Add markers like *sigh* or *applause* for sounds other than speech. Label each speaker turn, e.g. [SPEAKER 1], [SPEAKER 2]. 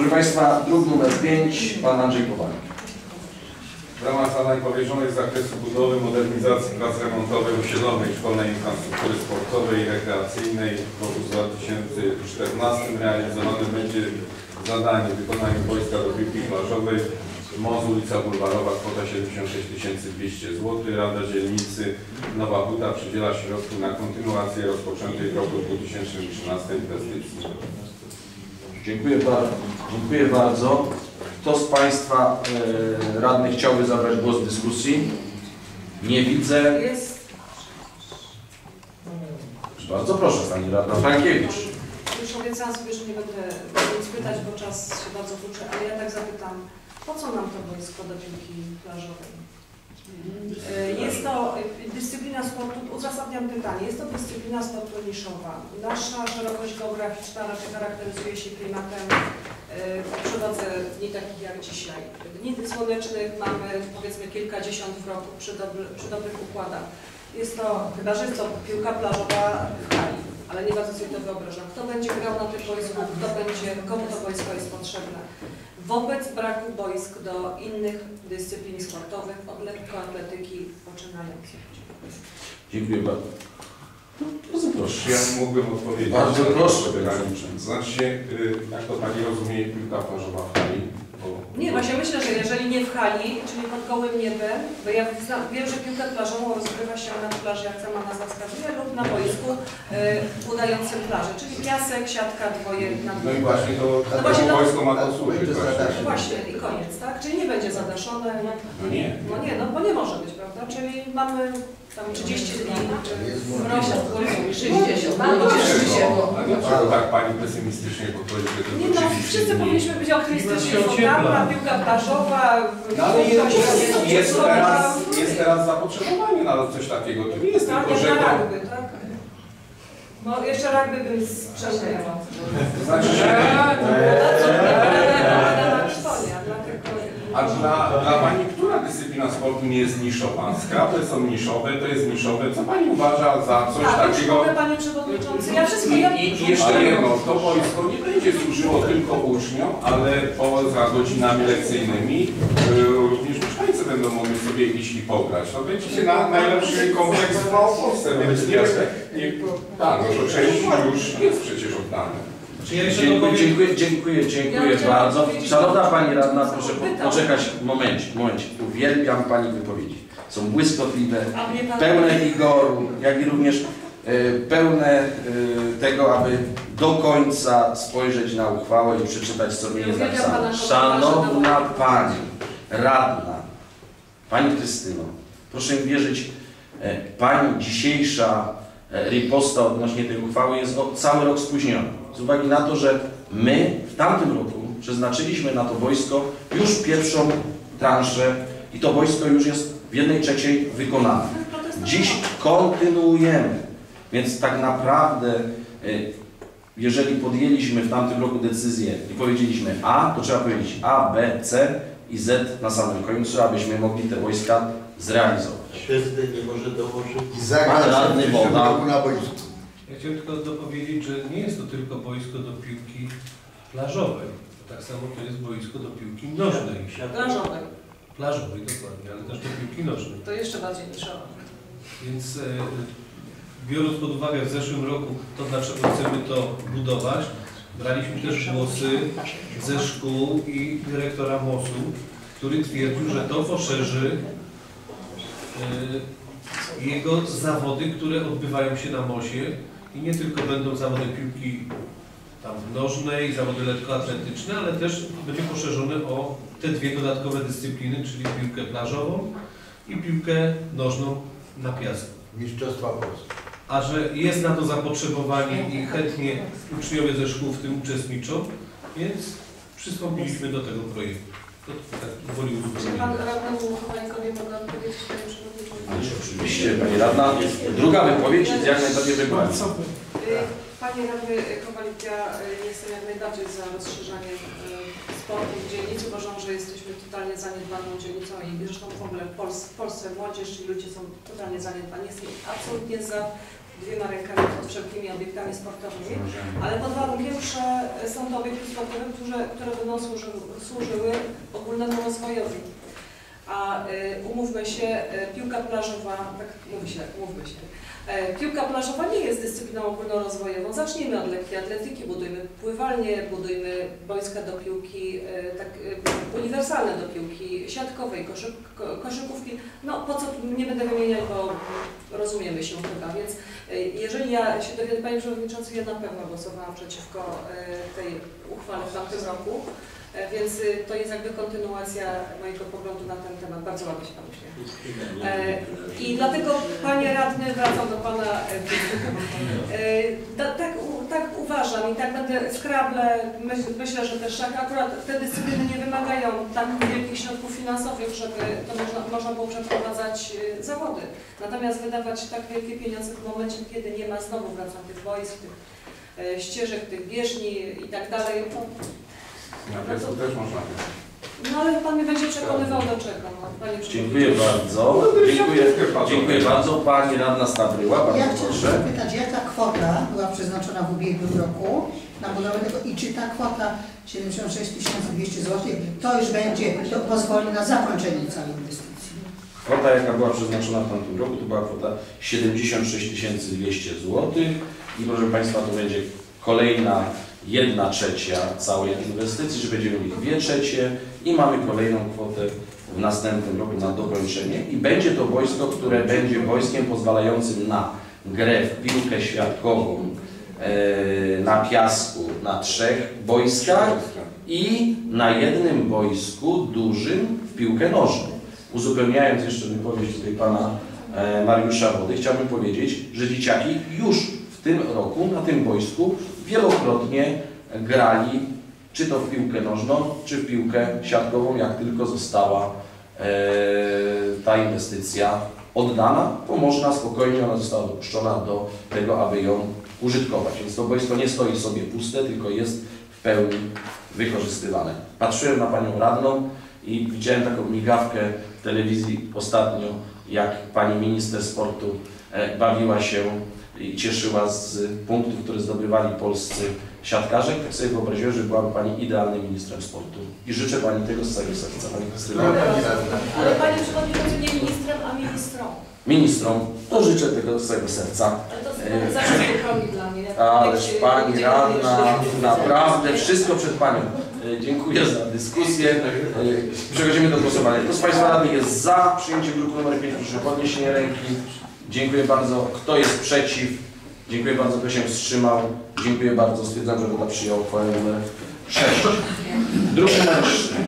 [SPEAKER 1] Proszę Państwa, druk numer 5, Pan Andrzej Kowalik.
[SPEAKER 2] W ramach zadań powierzonych z zakresu budowy, modernizacji prac remontowej osiedlonej szkolnej infrastruktury sportowej i rekreacyjnej w roku 2014 realizowane będzie zadanie wykonania wojska do piłki plażowej MOZ ulica Bulwarowa, kwota 76 200 zł. Rada Dzielnicy Nowa Huta przydziela środki na kontynuację rozpoczętej w roku 2013 inwestycji.
[SPEAKER 1] Dziękuję bardzo. Dziękuję bardzo. Kto z Państwa e, radnych chciałby zabrać głos w dyskusji? Nie widzę.
[SPEAKER 3] Jest,
[SPEAKER 1] Bardzo proszę, Pani Radna Frankiewicz.
[SPEAKER 3] już obiecałam sobie, że nie będę nic pytać, bo czas się bardzo tłucze, ale ja tak zapytam, po co nam to boisko do piłki plażowej? E, Jest to e, dyscyplina sportu, uzasadniam pytanie, jest to dyscyplina sportu niszowa. Nasza szerokość geograficzna raczej charakteryzuje się klimatem e, w przyrodze dni takich jak dzisiaj. Dni słonecznych mamy powiedzmy kilkadziesiąt w roku przy, dobry, przy dobrych układach. Jest to, chyba że jest to piłka plażowa w hali, ale nie bardzo sobie to wyobrażam. Kto będzie grał na tym boisku, kto będzie, komu to boisko jest. Wobec braku boisk do innych dyscyplin sportowych, od lekkoatletyki poczynając.
[SPEAKER 1] Dziękuję bardzo. Bardzo proszę.
[SPEAKER 2] Ja mógłbym odpowiedzieć.
[SPEAKER 1] Bardzo proszę,
[SPEAKER 2] pytanie. Znaczy się, y, jak to Pani rozumie, piłka plażowa w hali? Bo
[SPEAKER 3] Nie, właśnie myślę, że jeżeli nie w hali, czyli pod gołym niebem, bo ja znam, wiem, że piłkę plażową rozgrywa się na plaży, jak sama nazwa wskazuje, lub na boisku y, udającym plażę, czyli piasek, siatka, dwoje na
[SPEAKER 2] No i właśnie to,
[SPEAKER 3] No
[SPEAKER 2] to
[SPEAKER 3] właśnie to-
[SPEAKER 2] wojsko ma to służyć. Właśnie.
[SPEAKER 3] Właśnie i koniec, tak? Czyli nie będzie zadaszone.
[SPEAKER 2] No nie.
[SPEAKER 3] No nie, no bo nie może być, prawda? Czyli mamy tam 30 dni w roku.
[SPEAKER 4] 60.
[SPEAKER 3] No,
[SPEAKER 4] No,
[SPEAKER 3] cieszy się.
[SPEAKER 2] A dlaczego tak Pani pesymistycznie podchodzi do tego?
[SPEAKER 3] Nie no,
[SPEAKER 2] 30
[SPEAKER 3] wszyscy powinniśmy być optymistyczni. Fontana, piłka
[SPEAKER 2] No ale jest, jest, jest, teraz,
[SPEAKER 3] jest
[SPEAKER 2] jest teraz zapotrzebowanie na coś takiego. To nie jest
[SPEAKER 3] tak,
[SPEAKER 2] tylko, że
[SPEAKER 3] rugby, tak? No jeszcze rugby bym sprzężniała.
[SPEAKER 2] To znaczy, że... A dla, dla Pani dyscyplina sportu nie jest niszowa? Skrapy są niszowe, to jest niszowe. Co Pani uważa za coś
[SPEAKER 3] Tak, już
[SPEAKER 2] takiego?
[SPEAKER 3] mogę Panie Przewodniczący. Ja wszystko, ja...
[SPEAKER 2] I, I jeszcze jedno, to wojsko nie będzie służyło tylko uczniom, ale poza godzinami lekcyjnymi y, również mieszkańcy będą mogli sobie iść i pograć. To będzie na, najlepszy kompleks w Małopolsce, więc nie, nie, tak, no to część już jest przecież oddana.
[SPEAKER 1] Dziękuję, dziękuję, dziękuję, dziękuję
[SPEAKER 3] Ja
[SPEAKER 1] bardzo. Szanowna Pani Radna, proszę poczekać momencie, momencie. Uwielbiam Pani wypowiedzi. Są błyskotliwe, pełne wigoru, jak i również e, pełne e, tego, aby do końca spojrzeć na uchwałę i przeczytać, co niej jest napisane. Szanowna Pani Radna, Pani Krystyno, proszę mi wierzyć, e, Pani dzisiejsza riposta odnośnie tej uchwały jest o cały rok spóźniona. Z uwagi na to, że my w tamtym roku przeznaczyliśmy na to wojsko już pierwszą transzę i to wojsko już jest w jednej trzeciej wykonane. Dziś kontynuujemy. Więc tak naprawdę, y, jeżeli podjęliśmy w tamtym roku decyzję i powiedzieliśmy A, to trzeba powiedzieć A, B, C i Z na samym końcu, abyśmy mogli te wojska zrealizować.
[SPEAKER 5] Prezydent nie może dołożyć. I
[SPEAKER 1] Pan
[SPEAKER 5] zagrać
[SPEAKER 1] radny
[SPEAKER 5] w
[SPEAKER 1] Woda.
[SPEAKER 5] na boisku.
[SPEAKER 6] Ja chciałem tylko dopowiedzieć, że nie jest to tylko boisko do piłki plażowej. Tak samo to jest boisko do piłki nożnej.
[SPEAKER 3] Branżowej.
[SPEAKER 6] Plażowej dokładnie, ale też do piłki nożnej.
[SPEAKER 3] To jeszcze bardziej niszowa.
[SPEAKER 6] Więc e, biorąc pod uwagę w zeszłym roku to, dlaczego chcemy to budować, braliśmy też głosy ze szkół i dyrektora MOS-u, który twierdził, że to poszerzy e, jego zawody, które odbywają się na MOSie i nie tylko będą zawody piłki tam nożnej, zawody lekkoatletyczne, ale też będzie poszerzony o te dwie dodatkowe dyscypliny, czyli piłkę plażową i piłkę nożną na piasku.
[SPEAKER 5] Mistrzostwa Polski.
[SPEAKER 6] A że jest na to zapotrzebowanie i chętnie uczniowie ze szkół w tym uczestniczą, więc przystąpiliśmy do tego projektu. Tak woli
[SPEAKER 3] Czy pan radnemu Chowajkowi mogę odpowiedzieć, panie przewodniczący?
[SPEAKER 1] Ależ oczywiście, Pani Radna, druga wypowiedź jest jak najbardziej wygodna.
[SPEAKER 3] Y, Panie radny Kowalik, ja y, jestem jak najbardziej za rozszerzaniem y, sportu w dzielnicy. Uważam, że jesteśmy totalnie zaniedbaną dzielnicą i zresztą w ogóle w Polsce młodzież i ludzie są totalnie zaniedbani. Jestem absolutnie za dwiema rękami pod wszelkimi obiektami sportowymi, ale pod warunkiem, że są to obiekty sportowe, które, które będą służyły, służyły ogólnemu rozwojowi. A y, umówmy się, y, piłka plażowa, tak mówi się, umówmy się, e, piłka plażowa nie jest dyscypliną ogólnorozwojową. Zacznijmy od lekkiej atletyki, budujmy pływalnie, budujmy boiska do piłki, e, tak e, uniwersalne do piłki siatkowej, koszy, ko, koszykówki. No po co, nie będę wymieniać, bo rozumiemy się chyba, więc e, jeżeli ja się dowiedzę, Panie Przewodniczący, ja na pewno głosowałam przeciwko e, tej uchwale w tamtym roku. E, Więc to jest jakby kontynuacja mojego poglądu na ten temat. Bardzo ładnie się Pan uśmiecha. I dlatego Panie Radny, wracam do Pana. ta- Tak, tak uważam i tak będę skrable, myśl, myślę, że też tak akurat te dyscypliny nie wymagają tak wielkich środków finansowych, żeby to można, można było przeprowadzać e, zawody. Natomiast wydawać tak wielkie pieniądze w momencie, kiedy nie ma znowu wracam tych boisk, tych e, ścieżek, tych bieżni i tak dalej, to
[SPEAKER 2] Na piesku też można.
[SPEAKER 3] No ale Pan mnie będzie przekonywał do czego, no, Panie
[SPEAKER 1] Dziękuję bardzo. Dziękuję, dziękuję bardzo. Pani radna Stabryła,
[SPEAKER 4] Ja
[SPEAKER 1] bardzo
[SPEAKER 4] chciałam
[SPEAKER 1] proszę.
[SPEAKER 4] zapytać, jaka kwota była przeznaczona w ubiegłym roku na budowę tego i czy ta kwota 76 200 zł to już będzie, to pozwoli na zakończenie całej inwestycji?
[SPEAKER 1] Kwota, jaka była przeznaczona w tamtym roku, to była kwota 76 200 zł. I proszę Państwa, to będzie kolejna jedna trzecia całej inwestycji, że będziemy mieli dwie trzecie i mamy kolejną kwotę w następnym roku na dokończenie. I będzie to wojsko, które będzie wojskiem pozwalającym na grę w piłkę świadkową e, na piasku na trzech boiskach i na jednym boisku dużym w piłkę nożną. Uzupełniając jeszcze wypowiedź tutaj pana e, Mariusza Wody, chciałbym powiedzieć, że dzieciaki już w tym roku na tym boisku wielokrotnie grali czy to w piłkę nożną, czy w piłkę siatkową, jak tylko została e, ta inwestycja oddana, bo można spokojnie, ona została dopuszczona do tego, aby ją użytkować. Więc to boisko nie stoi sobie puste, tylko jest w pełni wykorzystywane. Patrzyłem na Panią Radną i widziałem taką migawkę w telewizji ostatnio, jak Pani Minister Sportu e, bawiła się i cieszyła z punktów, które zdobywali polscy siatkarze. Tak sobie wyobraziłem, że byłaby Pani idealnym ministrem sportu. I życzę Pani tego z całego serca, Pani Krystyna.
[SPEAKER 3] Ale Panie Przewodniczący, nie ministrem, a ministrą.
[SPEAKER 1] Ministrom, to życzę tego z całego serca.
[SPEAKER 3] Ale to
[SPEAKER 1] E,
[SPEAKER 3] zawsze progi dla mnie. jak- *laughs*
[SPEAKER 1] Ależ Pani radna, naprawdę wszystko przed Panią. E, Dziękuję za dyskusję. E, Przechodzimy do głosowania. Kto z Państwa radnych jest za przyjęciem druku nr 5, proszę o podniesienie ręki. Dziękuję bardzo. Kto jest przeciw? Dziękuję bardzo. Kto się wstrzymał? Dziękuję bardzo. Stwierdzam, że Rada przyjął uchwałę nr 6. Druk 3.